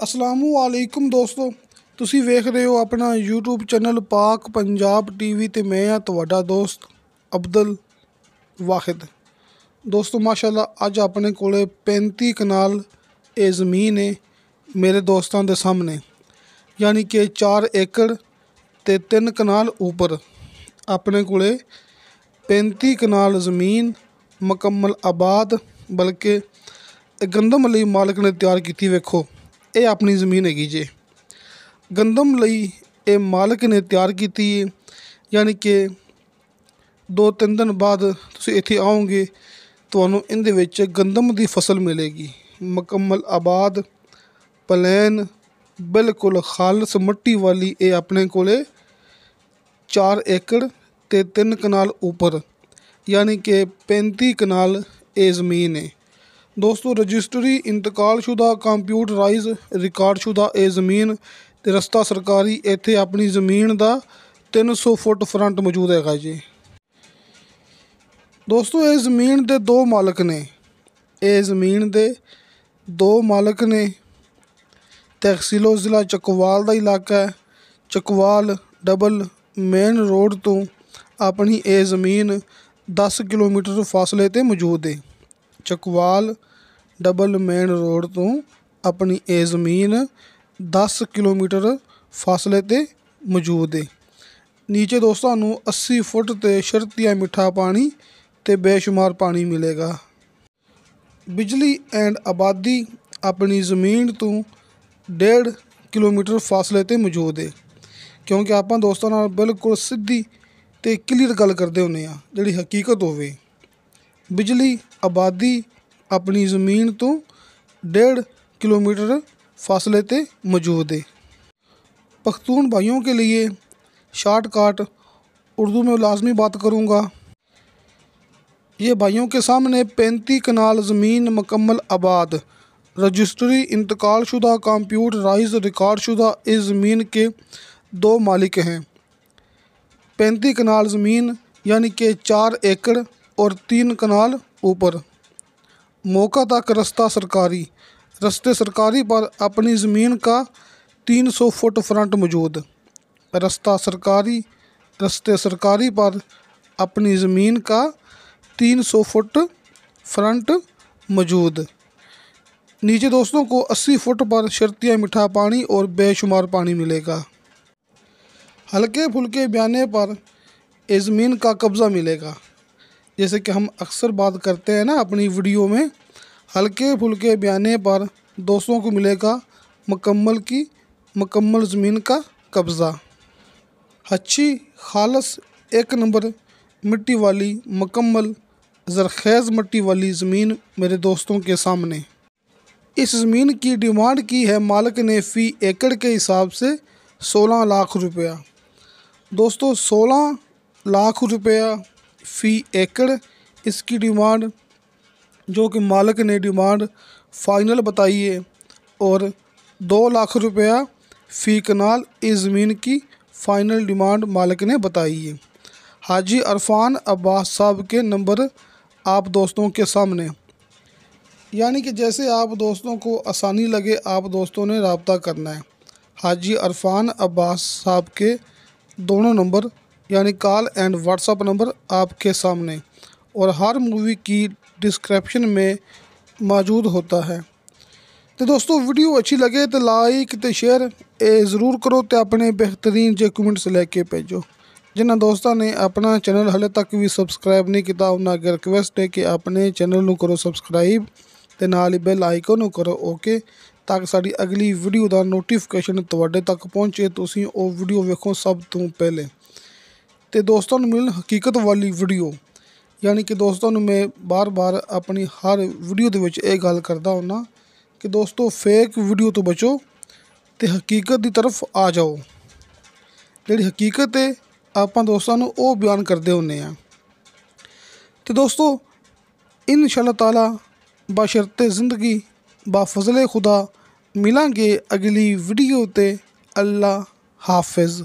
ਅਸਲਾਮੁਅਲੈਕੁਮ ਦੋਸਤੋ, ਤੁਸੀਂ ਵੇਖ ਰਹੇ ਹੋ ਆਪਣਾ YouTube ਚੈਨਲ ਪਾਕ ਪੰਜਾਬ ਟੀਵੀ ਤੇ ਮੈਂ ਆ ਤੁਹਾਡਾ ਦੋਸਤ ਅਬਦੁਲ ਵਾਹਿਦ। ਦੋਸਤੋ, ਮਾਸ਼ਾਅੱਲਾ, ਅੱਜ ਆਪਣੇ ਕੋਲੇ 35 ਕਨਾਲ ਇਹ ਜ਼ਮੀਨ ਹੈ ਮੇਰੇ ਦੋਸਤਾਂ ਦੇ ਸਾਹਮਣੇ। ਯਾਨੀ ਕਿ 4 ਏਕੜ ਤੇ 3 ਕਨਾਲ ਉੱਪਰ ਆਪਣੇ ਕੋਲੇ 35 ਕਨਾਲ ਜ਼ਮੀਨ ਮੁਕੰਮਲ ਆਬਾਦ, ਬਲਕਿ ਗੰਦਮ ਲਈ ਮਾਲਕ ਨੇ ਤਿਆਰ ਕੀਤੀ ਵੇਖੋ। ਇਹ ਆਪਣੀ ਜ਼ਮੀਨ ਹੈਗੀ ਜੇ। ਗੰਦਮ ਲਈ ਇਹ ਮਾਲਕ ਨੇ ਤਿਆਰ ਕੀਤੀ ਹੈ ਯਾਨੀ ਕਿ ਦੋ ਤਿੰਨ ਦਿਨ ਬਾਅਦ ਤੁਸੀਂ ਇੱਥੇ ਆਓਗੇ, ਤੁਹਾਨੂੰ ਇਹਦੇ ਵਿੱਚ ਗੰਦਮ ਦੀ ਫਸਲ ਮਿਲੇਗੀ। ਮੁਕੰਮਲ ਆਬਾਦ, ਪਲੈਨ, ਬਿਲਕੁਲ ਖਾਲਸ ਮਿੱਟੀ ਵਾਲੀ ਇਹ ਆਪਣੇ ਕੋਲੇ 4 ਏਕੜ ਤੇ 3 ਕਨਾਲ ਉੱਪਰ। ਯਾਨੀ ਕਿ 35 ਕਨਾਲ ਇਹ ਜ਼ਮੀਨ ਹੈ ਦੋਸਤੋ, ਰਜਿਸਟਰੀ ਇੰਤਕਾਲਸ਼ੁਦਾ ਕੰਪਿਊਟਰਾਈਜ਼ ਰਿਕਾਰਡਸ਼ੁਦਾ ਇਹ ਜ਼ਮੀਨ ਤੇ ਰਸਤਾ ਸਰਕਾਰੀ ਇੱਥੇ ਆਪਣੀ ਜ਼ਮੀਨ ਦਾ 300 ਫੁੱਟ ਫਰੰਟ ਮੌਜੂਦ ਹੈਗਾ ਜੀ। ਦੋਸਤੋ, ਇਹ ਜ਼ਮੀਨ ਦੇ ਦੋ ਮਾਲਕ ਨੇ। ਇਹ ਜ਼ਮੀਨ ਦੇ ਦੋ ਮਾਲਕ ਨੇ। ਤਹਿਸੀਲੋ ਜ਼ਿਲ੍ਹਾ ਚਕਵਾਲ ਦਾ ਇਲਾਕਾ ਹੈ। ਚਕਵਾਲ ਡਬਲ ਮੇਨ ਰੋਡ ਤੋਂ ਆਪਣੀ ਇਹ ਜ਼ਮੀਨ 10 ਕਿਲੋਮੀਟਰ ਫਾਸਲੇ ਤੇ ਮੌਜੂਦ ਹੈ। ਚਕਵਾਲ ਡਬਲ ਮੇਨ ਰੋਡ ਤੋਂ ਆਪਣੀ ਇਹ ਜ਼ਮੀਨ 10 ਕਿਲੋਮੀਟਰ ਫਾਸਲੇ ਤੇ ਮੌਜੂਦ ਹੈ ਨੀਚੇ ਦੋਸਤਾਂ ਨੂੰ 80 ਫੁੱਟ ਤੇ ਸ਼ਰਤੀਆ ਮਿੱਠਾ ਪਾਣੀ ਤੇ ਬੇਸ਼ੁਮਾਰ ਪਾਣੀ ਮਿਲੇਗਾ। ਬਿਜਲੀ ਐਂਡ ਆਬਾਦੀ ਆਪਣੀ ਜ਼ਮੀਨ ਤੋਂ 1.5 ਕਿਲੋਮੀਟਰ ਫਾਸਲੇ ਤੇ ਮੌਜੂਦ ਹੈ ਕਿਉਂਕਿ ਆਪਾਂ ਦੋਸਤਾਂ ਨਾਲ ਬਿਲਕੁਲ ਸਿੱਧੀ ਤੇ ਕਲੀਅਰ ਗੱਲ ਕਰਦੇ ਹੁੰਨੇ ਆ ਜਿਹੜੀ ਹਕੀਕਤ ਹੋਵੇ। ਬਿਜਲੀ ਆਬਾਦੀ अपनी ज़मीन तो डेढ़ किलोमीटर फासले पे मौजूद है पख्तून भाइयों के लिए शार्टकट उर्दू में लाजमी बात करूँगा ये भाइयों के सामने पैंतीस कनाल ज़मीन मुकम्मल आबाद रजिस्ट्री इंतकालशुदा कंप्यूटराइज रिकॉर्डशुदा इस ज़मीन के दो मालिक हैं पैंतीस कनाल ज़मीन यानी कि चार एकड़ और तीन कनाल ऊपर। मौका तक रास्ता सरकारी। रास्ते सरकारी पर अपनी ज़मीन का 300 फुट फ्रंट मौजूद। रास्ता सरकारी, रास्ते सरकारी पर अपनी ज़मीन का 300 फुट फ्रंट मौजूद। नीचे दोस्तों को 80 फुट पर शर्तिया मीठा पानी और बेशुमार पानी मिलेगा। हल्के फुल्के बयाने पर ज़मीन का कब्ज़ा मिलेगा। जैसे कि हम अक्सर बात करते हैं ना अपनी वीडियो में, हल्के फुल्के बयाने पर दोस्तों को मिलेगा मुकम्मल की मकम्मल ज़मीन का कब्ज़ा। अच्छी खालस एक नंबर मिट्टी वाली मकम्मल ज़रखेज़ मिट्टी वाली ज़मीन मेरे दोस्तों के सामने। इस ज़मीन की डिमांड की है मालिक ने फ़ी एकड़ के हिसाब से सोलह लाख रुपया। दोस्तों, सोलह लाख रुपया फ़ी एकड़। इसकी डिमांड, जो कि मालिक ने डिमांड फ़ाइनल बताई है, और दो लाख रुपया फ़ी कनाल इस ज़मीन की फ़ाइनल डिमांड मालिक ने बताई है। हाजी अरफान अब्बास साहब के नंबर आप दोस्तों के सामने। यानी कि जैसे आप दोस्तों को आसानी लगे, आप दोस्तों ने रबता करना है। हाजी अरफान अब्बास साहब के दोनों नंबर यानी कॉल एंड व्हाट्सअप नंबर आपके सामने और हर मूवी की डिस्क्रिप्शन में मौजूद होता है तो दोस्तों वीडियो अच्छी लगे तो लाइक तो शेयर ए ज़रूर करो तो अपने बेहतरीन जो कमेंट्स लेके भेजो जिन्होंने दोस्तों ने अपना चैनल हले तक भी सबसक्राइब नहीं किया उन्होंने अगर रिक्वेस्ट है कि अपने चैनल को करो सबसक्राइब तो नाल ही बेल आइकन करो ओके ताकि साड़ी अगली वीडियो का नोटिफिकेशन ਤੁਹਾਡੇ तक पहुँचे ਤੁਸੀਂ ਉਹ ਵੀਡੀਓ ਵੇਖੋ ਸਭ ਤੋਂ ਪਹਿਲੇ ਤੇ ਦੋਸਤਾਂ ਨੂੰ ਮਿਲਣ ਹਕੀਕਤ ਵਾਲੀ ਵੀਡੀਓ ਯਾਨੀ ਕਿ ਦੋਸਤਾਂ ਨੂੰ ਮੈਂ ਬਾਰ-ਬਾਰ ਆਪਣੀ ਹਰ ਵੀਡੀਓ ਦੇ ਵਿੱਚ ਇਹ ਗੱਲ ਕਰਦਾ ਹੁੰਨਾ ਕਿ ਦੋਸਤੋ ਫੇਕ ਵੀਡੀਓ ਤੋਂ ਬਚੋ ਤੇ ਹਕੀਕਤ ਦੀ ਤਰਫ ਆ ਜਾਓ। ਜਿਹੜੀ ਹਕੀਕਤ ਹੈ ਆਪਾਂ ਦੋਸਤਾਂ ਨੂੰ ਉਹ ਬਿਆਨ ਕਰਦੇ ਹੁੰਨੇ ਆ। ਤੇ ਦੋਸਤੋ, ਇਨਸ਼ਾਅੱਲਾ ਤਾਲਾ ਬਸ਼ਰਤੇ ਜ਼ਿੰਦਗੀ, ਬਾ ਫਜ਼ਲੇ ਖੁਦਾ ਮਿਲਾਂਗੇ ਅਗਲੀ ਵੀਡੀਓ ਤੇ। ਅੱਲਾ ਹਾਫਿਜ਼।